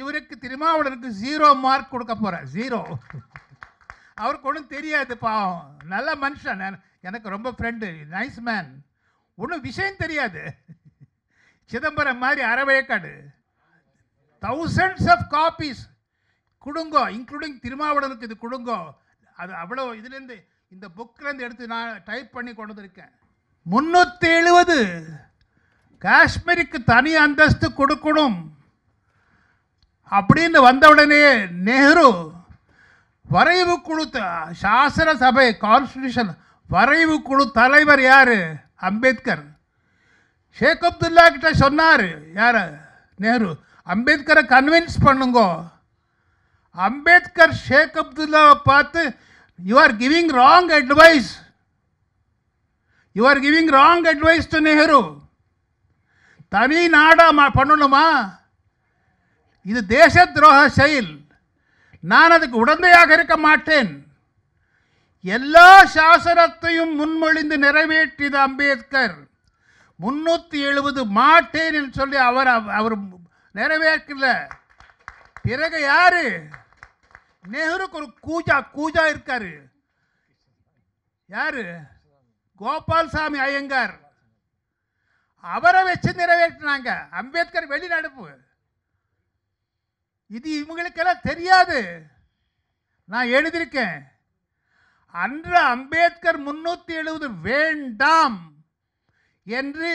இவருக்கு திருமாவளனுக்கு zero mark கொடுக்க போகிறேன் ஜீரோ அவருக்கு ஒன்றும் தெரியாது பாவம். நல்ல மனுஷன். எனக்கு ரொம்ப ஃப்ரெண்டு நைஸ் மேன் ஒன்றும் விஷயம் தெரியாது. சிதம்பரம் மாதிரி அறவேக்காடு தௌசண்ட்ஸ் ஆஃப் காப்பீஸ் கொடுங்கோ. இன்க்ளூடிங் திருமாவளனுக்கு இது கொடுங்கோ. அது அவ்வளோ இதுலேருந்து இந்த புக்லேருந்து எடுத்து நான் டைப் பண்ணி கொண்டு வந்திருக்கேன். முந்நூற்றி எழுபது காஷ்மீருக்கு தனி அந்தஸ்து கொடுக்கணும். அப்படின்னு வந்த நேரு வரைவு குழு சாசன சபை கான்ஸ்டியூஷன் வரைவு குழு தலைவர் யார்? அம்பேத்கர். ஷேக் அப்துல்லா கிட்ட சொன்னார் யார்? நேரு. அம்பேத்கரை கன்வின்ஸ் பண்ணுங்கோ. அம்பேத்கர் ஷேக் அப்துல்லாவை பார்த்து you are giving wrong advice you are giving wrong advice to Nehru தனி நாடாக பண்ணணுமா? இது தேச துரோக செயல். நான் அதுக்கு உடந்தையாக இருக்க மாட்டேன். எல்லா சாசனத்தையும் முன்மொழிந்து நிறைவேற்றியது அம்பேத்கர். முன்னூற்றி எழுபது மாட்டேன் என்று சொல்லி அவர் அவர் நிறைவேற்றல. பிறகு யாரு? நேருக்கு ஒரு கூஜா கூஜா இருக்காரு. யாரு? கோபால்சாமி ஐயங்கார். அவரை வச்சு நிறைவேற்றினாங்க. அம்பேத்கர் வெளிநடப்பு. இது இவங்களுக்கெல்லாம் தெரியாது. நான் எழுதியிருக்கேன். அன்று அம்பேத்கர் முன்னூற்றி எழுபது வேண்டாம் என்று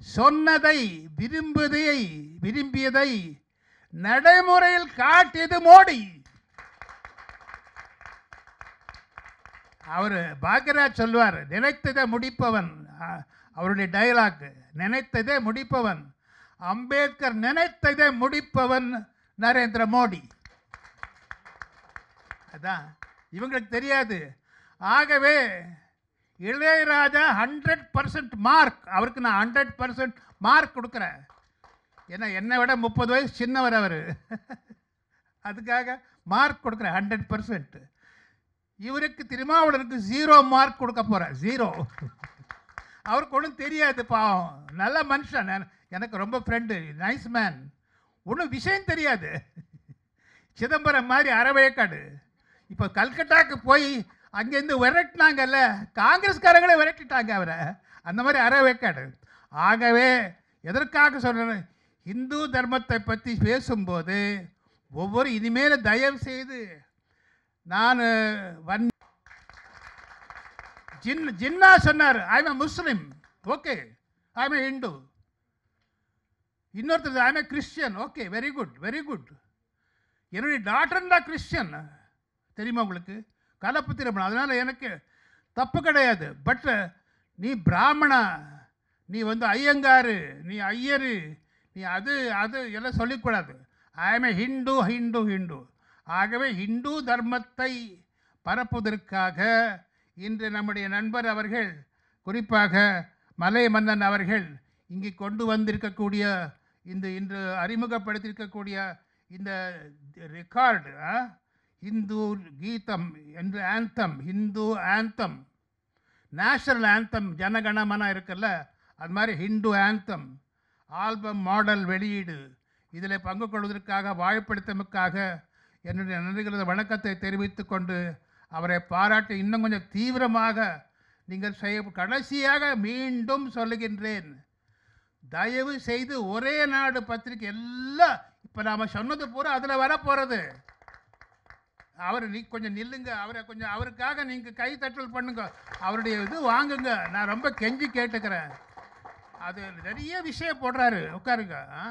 சொன்னதை விரும்புவதை விரும்பியதை நடைமுறையில் காட்டியது மோடி. அவர் பாக்யராஜ் சொல்வார் நினைத்ததை முடிப்பவன் அவருடைய டயலாக் நினைத்ததே முடிப்பவன் அம்பேத்கர் நினைத்ததை முடிப்பவன் நரேந்திர மோடி. அதான் இவங்களுக்கு தெரியாது. ஆகவே இளையராஜா ஹண்ட்ரட் பர்சன்ட் மார்க் அவருக்கு நான் ஹண்ட்ரட் பர்சன்ட் மார்க் கொடுக்குறேன். ஏன்னா என்னை விட முப்பது வயசு சின்னவர் அவர். அதுக்காக மார்க் கொடுக்குறேன் ஹண்ட்ரட் பர்சன்ட் இவருக்கு திருமாவளவனுக்கு ஜீரோ மார்க் கொடுக்க போகிறேன் ஜீரோ அவருக்கு ஒன்றும் தெரியாது பாவம். நல்ல மனுஷன். எனக்கு ரொம்ப ஃப்ரெண்டு நைஸ் மேன் ஒன்றும் விஷயம் தெரியாது. சிதம்பரம் மாதிரி அறவேக்காடு இப்போ கல்கட்டாக்கு போய் அங்கேருந்து விரட்டினாங்கல்ல காங்கிரஸ்காரங்களே விரட்டிட்டாங்க அவரை. அந்த மாதிரி அறவேக்காடு ஆகவே எதற்காக சொல்கிறேன் இந்து தர்மத்தை பற்றி பேசும்போது ஒவ்வொரு இனிமேல் தயவு செய்து நான் வன் ஜின் ஜின்னா சொன்னார். I am Muslim okay I am Hindu இன்னொருத்தர் I am a Christian okay very good very good என்னுடைய டாக்டர் தான் கிறிஸ்டியன் தெரியுமா உங்களுக்கு? கலப்பு திருமணம் அதனால் எனக்கு தப்பு கிடையாது. பட் நீ பிராமணா. நீ வந்து ஐயங்காரு. நீ ஐயரு. நீ அது அது எல்லாம் சொல்லிக்கூடாது. I am a Hindu Hindu Hindu ஆகவே ஹிந்து தர்மத்தை பரப்புவதற்காக இன்று நம்முடைய நண்பர் அவர்கள் குறிப்பாக மலை மன்னன் அவர்கள் இங்கே கொண்டு வந்திருக்கக்கூடிய இந்த இன்று அறிமுகப்படுத்தியிருக்கக்கூடிய இந்த ரெக்கார்டு இந்து கீதம் என்று anthem Hindu anthem national anthem Janaganamana இருக்குல்ல அது மாதிரி ஹிந்து ஆந்தம் ஆல்பம் மாடல் வெளியீடு. இதில் பங்கு கொள்வதற்காக வாய்ப்படுத்தமுக்காக என்னுடைய நன்றிகளது வணக்கத்தை தெரிவித்து கொண்டு அவரை பாராட்டி இன்னும் கொஞ்சம் தீவிரமாக நீங்கள் செய்ய கடைசியாக மீண்டும் சொல்லுகின்றேன். தயவு செய்து ஒரே நாடு பத்திரிக்கை எல்லாம் இப்போ நாம் சொன்னது பூரா அதில் வரப்போகிறது அவர் நீ கொஞ்சம் நில்லுங்க. அவரை கொஞ்சம் அவருக்காக நீங்கள் கை தட்டல் பண்ணுங்க. அவருடைய இது வாங்குங்க. நான் ரொம்ப கெஞ்சி கேட்டுக்கிறேன். அது நிறைய விஷயம் போடுறாரு. உட்காருங்க. ஆ?